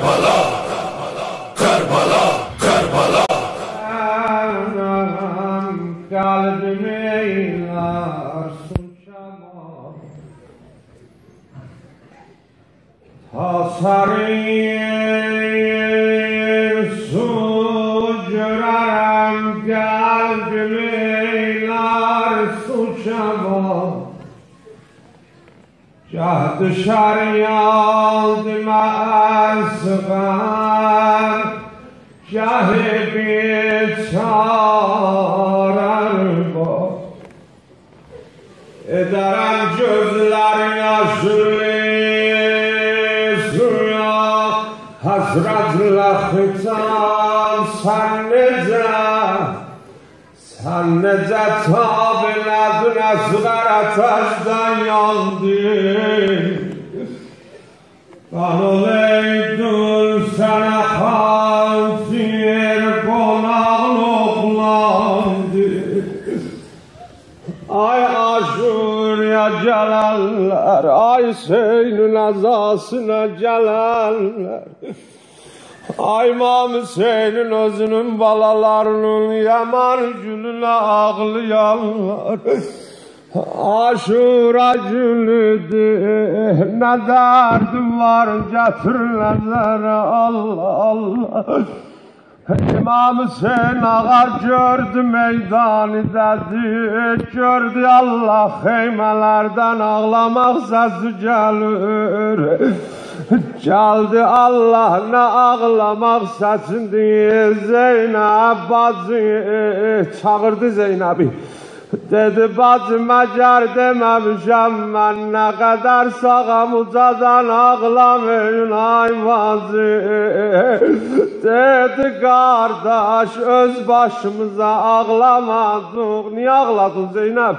Kerbala Kerbala Kerbala. Kalbimi eylersin şama Tasarıyım su cürerem Kalbimi شهد شریاد معصبر شه با درم جز لریا سویا حضرت لختان سان sen nece Sen nece tabiledin asgar ateşten yandın? Ben oleydun sana hanfir konaklıklandı Ay aşur ya celaller Ay seynün azasına celaller Ay İmam Hüseyin'in özünün balalarının yaman gülüne ağlayanlar. Aşura günüdür ne derdim var getirler Allah Allah. İmam Hüseyin ağa gördü meydanı dedi Gördü Allah heymelerden ağlamak sesi gelir Gəldi Allah nə ağlamaq səsindir Zeynəb bacı e, e, çağırdı Zeynəbi. Dedi bacım əgər deməmişəm mən nə qədər sağam ucadan ağlamayın ay bacı Dedi qardaş öz başımıza ağlamadıq Niyə ağladın Zeynəb?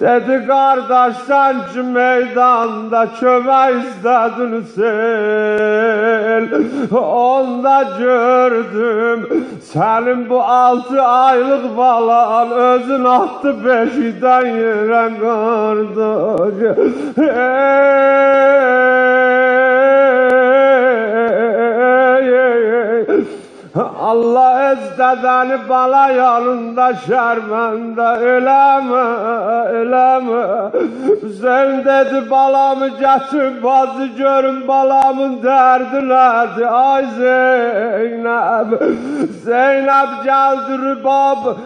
Dedi qardaş sən ki meydanda kömək istədin Hüseyin Onda gördüm sənin bu altı aylıq balan özün attı beşiden yere kardeş. Allah ezdedeni bala yanında şermende öleme, öleme. Sen dedi balamı getir bazı görün balamın derdi nedir? Ay Zeynep, Zeynep geldi rübab,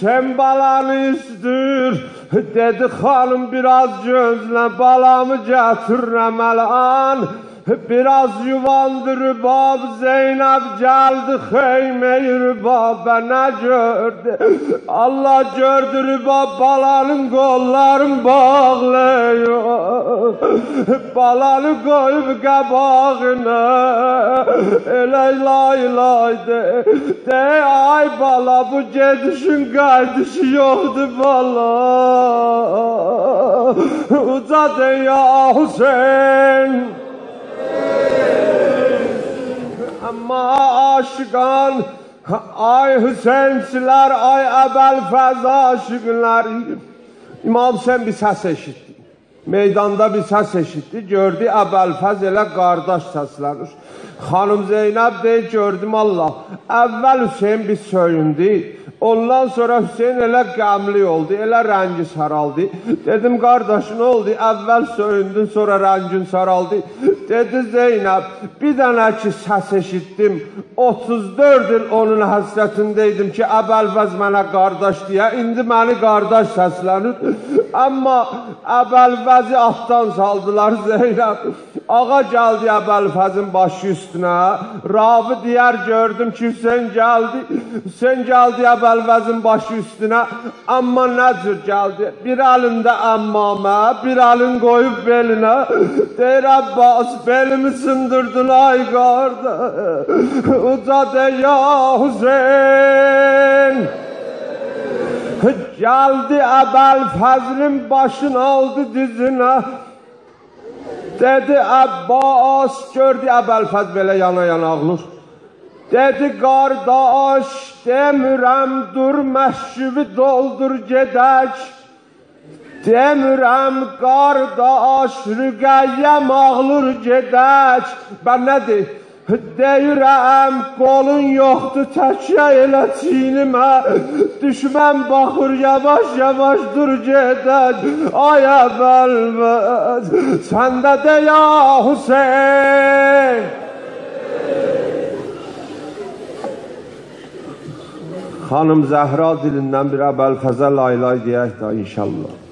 sen balanı istir. Dedi hanım biraz gözle balamı getirem an. Biraz yuvandı rübab Zeynep geldi heymeyi rübaba ne gördü? Allah gördü rübab balanın kollarını bağlıyor. Balanı koyup kabağına Ele lay lay de. De ay bala bu gedişin kaydışı yoktu bala. Uca de ya Hüseyin Ama aşıkan ay Hüseyinçiler, ay Əbəl Fəz aşıqlar. İmam Hüseyin bir səs eşitdi. Meydanda bir səs eşitdi. Gördü Əbəl Fəz elə qardaş səslənir. Xanım Zeynəb deyir, gördüm Allah. Əvvəl Hüseyin bir söyündü. Ondan sonra Hüseyin elə qəmli oldu, elə rəngi saraldı. Dedim, qardaş, nə oldu? Əvvəl söyündün, sonra rəngin saraldı. Dedi Zeynəb, bir dənə ki səs eşitdim. 34 il onun həsrətindeydim ki, Əbəlvəz mənə qardaş deyə. İndi məni qardaş səslənir. Amma Əbəlvəzi atdan saldılar Zeynəb. Ağa gəldi Əbəlfəzin başı üstünə. Ravi deyər gördüm ki, Hüseyin gəldi. Hüseyin gəldi Əbəlvəzin başı üstünə. Amma nə cür gəldi? Bir əlində əmmamə, bir əlin qoyub belinə. Deyir Abbas, belimi sındırdın ay qardaş. Uca de ya Hüseyin. Geldi Ebel Fazl'ın başını aldı dizine. Dedi Abbas gördü Ebel Fazl böyle yana yana ağlır. Dedi kardeş demirəm dur məşribi doldur gedək. Demirəm qardaş rüqəyyəm ağlır gedək. Ben nədir? Deyirəm qolun yoxdur təkyə elə çiynimə Düşmən baxır yavaş yavaş dur gedək Ay əvvəl səndə də ya Hüseyin Xanım Zəhra dilindən bir əvvəl fəzə laylay deyək də inşallah